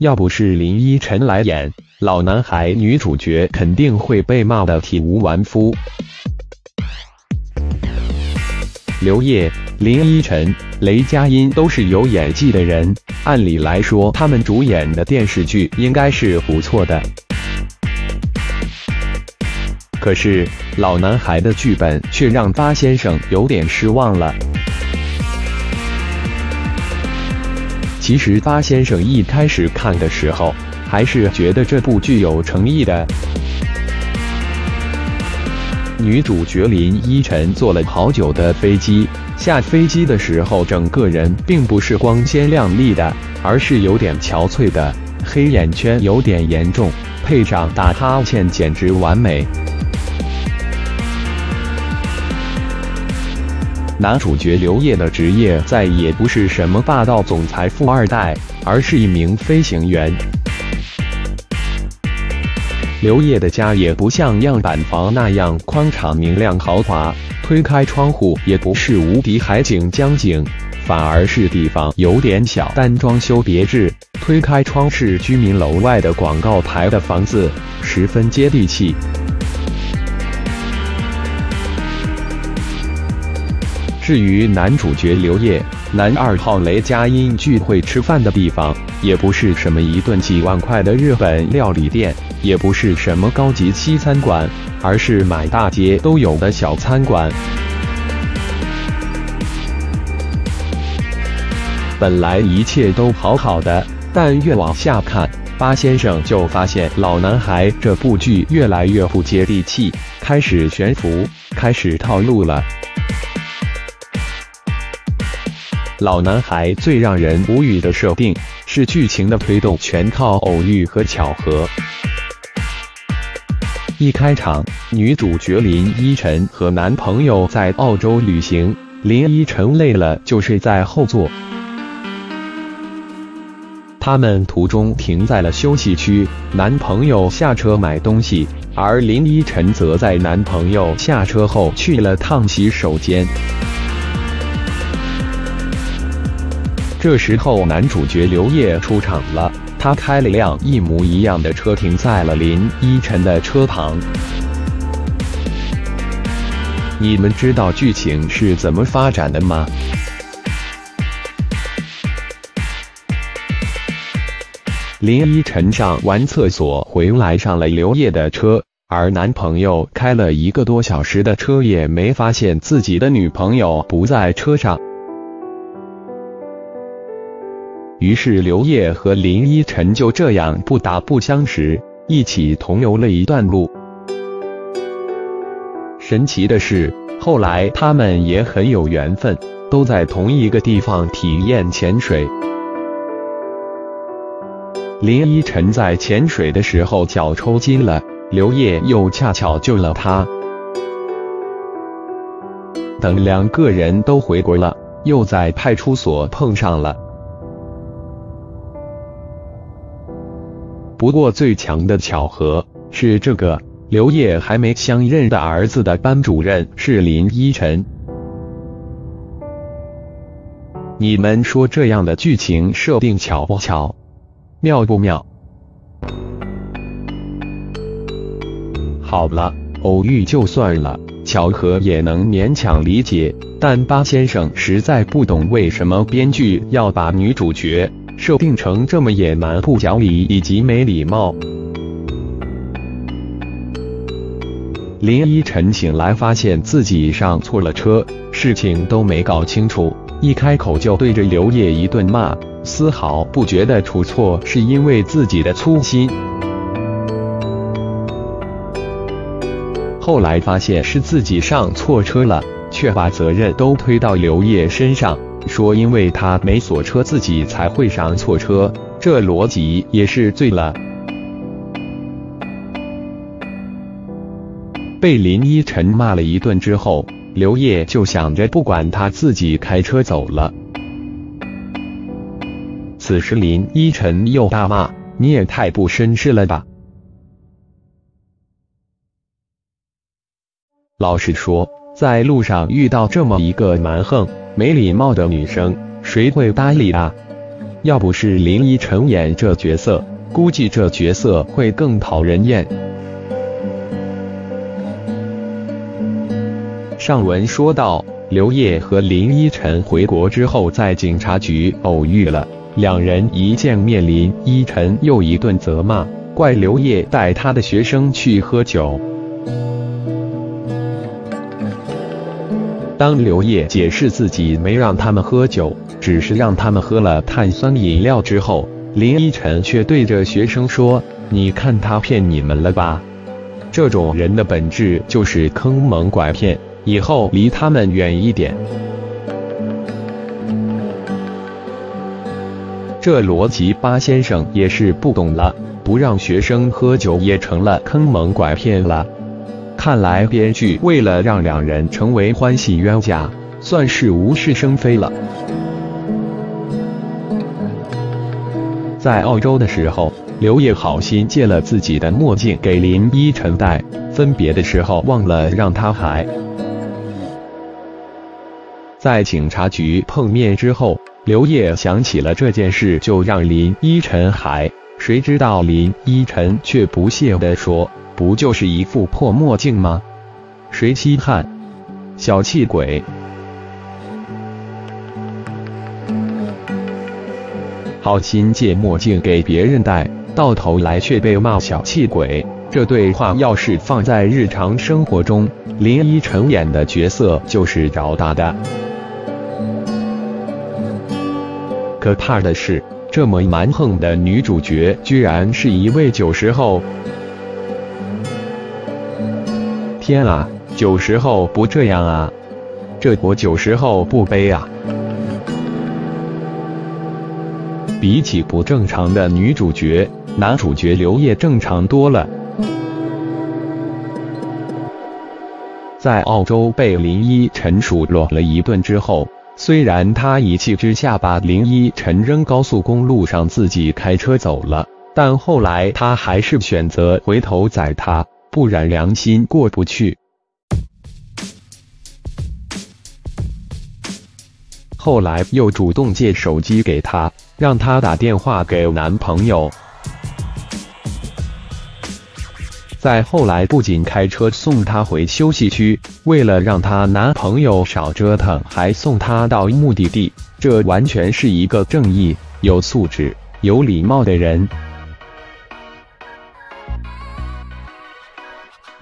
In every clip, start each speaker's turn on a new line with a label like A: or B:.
A: 要不是林依晨来演老男孩女主角，肯定会被骂得体无完肤。刘烨、林依晨、雷佳音都是有演技的人，按理来说，他们主演的电视剧应该是不错的。可是老男孩的剧本却让八先生有点失望了。其实八先生一开始看的时候，还是觉得这部剧有诚意的。女主角林依晨坐了好久的飞机，下飞机的时候，整个人并不是光鲜亮丽的，而是有点憔悴的，黑眼圈有点严重，配上打哈欠，简直完美。男主角刘烨的职业再也不是什么霸道总裁富二代，而是一名飞行员。刘烨的家也不像样板房那样宽敞明亮豪华，推开窗户也不是无敌海景江景，反而是地方有点小但装修别致。推开窗是居民楼外的广告牌的房子，十分接地气。至于男主角刘烨，男二号雷佳音聚会吃饭的地方，也不是什么一顿几万块的日本料理店，也不是什么高级西餐馆，而是满大街都有的小餐馆。本来一切都好好的，但越往下看，八先生就发现老男孩这部剧越来越不接地气，开始悬浮，开始套路了。老男孩最让人无语的设定是剧情的推动全靠偶遇和巧合。一开场，女主角林依晨和男朋友在澳洲旅行，林依晨累了就睡在后座。他们途中停在了休息区，男朋友下车买东西，而林依晨则在男朋友下车后去了趟洗手间。这时候，男主角刘烨出场了。他开了辆一模一样的车，停在了林依晨的车旁。你们知道剧情是怎么发展的吗？林依晨上完厕所回来，上了刘烨的车，而男朋友开了一个多小时的车，也没发现自己的女朋友不在车上。于是刘烨和林依晨就这样不打不相识，一起同游了一段路。神奇的是，后来他们也很有缘分，都在同一个地方体验潜水。林依晨在潜水的时候脚抽筋了，刘烨又恰巧救了他。等两个人都回国了，又在派出所碰上了。不过最强的巧合是，这个刘烨还没相认的儿子的班主任是林依晨。你们说这样的剧情设定巧不巧，妙不妙？好了，偶遇就算了，巧合也能勉强理解，但八先生实在不懂为什么编剧要把女主角。设定成这么野蛮、不讲理以及没礼貌。林依晨醒来，发现自己上错了车，事情都没搞清楚，一开口就对着刘烨一顿骂，丝毫不觉得出错是因为自己的粗心。后来发现是自己上错车了，却把责任都推到刘烨身上。说因为他没锁车，自己才会上错车，这逻辑也是醉了。被林依晨骂了一顿之后，刘烨就想着不管他，自己开车走了。此时林依晨又大骂：“你也太不绅士了吧！”老实说，在路上遇到这么一个蛮横。没礼貌的女生，谁会搭理啊？要不是林依晨演这角色，估计这角色会更讨人厌。上文说到，刘烨和林依晨回国之后，在警察局偶遇了。两人一见面，林依晨又一顿责骂，怪刘烨带他的学生去喝酒。当刘烨解释自己没让他们喝酒，只是让他们喝了碳酸饮料之后，林依晨却对着学生说：“你看他骗你们了吧？这种人的本质就是坑蒙拐骗，以后离他们远一点。”这逻辑，巴先生也是不懂了，不让学生喝酒也成了坑蒙拐骗了。看来编剧为了让两人成为欢喜冤家，算是无事生非了。在澳洲的时候，刘烨好心借了自己的墨镜给林依晨戴，分别的时候忘了让他还。在警察局碰面之后，刘烨想起了这件事，就让林依晨还。谁知道林依晨却不屑地说。不就是一副破墨镜吗？谁稀罕？小气鬼！好心借墨镜给别人戴，到头来却被骂小气鬼。这对话要是放在日常生活中，林依晨演的角色就是找打的。可怕的是，这么蛮横的女主角，居然是一位九十后。天啊，九十后不这样啊！这我九十后不悲啊！比起不正常的女主角，男主角刘烨正常多了。在澳洲被林依晨数落了一顿之后，虽然他一气之下把林依晨扔高速公路上，自己开车走了，但后来他还是选择回头宰他。不然良心过不去。后来又主动借手机给他，让他打电话给男朋友。再后来，不仅开车送她回休息区，为了让她男朋友少折腾，还送她到目的地。这完全是一个正义、有素质、有礼貌的人。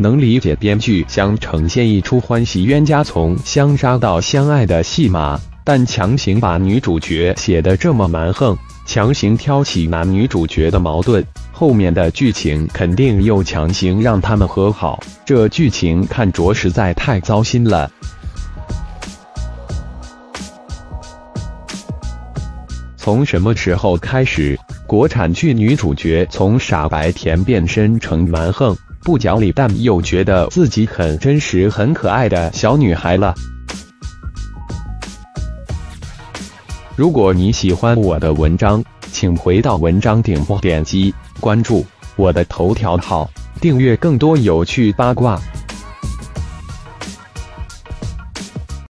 A: 能理解编剧想呈现一出欢喜冤家从相杀到相爱的戏码，但强行把女主角写得这么蛮横，强行挑起男女主角的矛盾，后面的剧情肯定又强行让他们和好，这剧情看着实在太糟心了。从什么时候开始，国产剧女主角从傻白甜变身成蛮横？不讲理，但又觉得自己很真实、很可爱的小女孩了。如果你喜欢我的文章，请回到文章顶部点击关注我的头条号，订阅更多有趣八卦。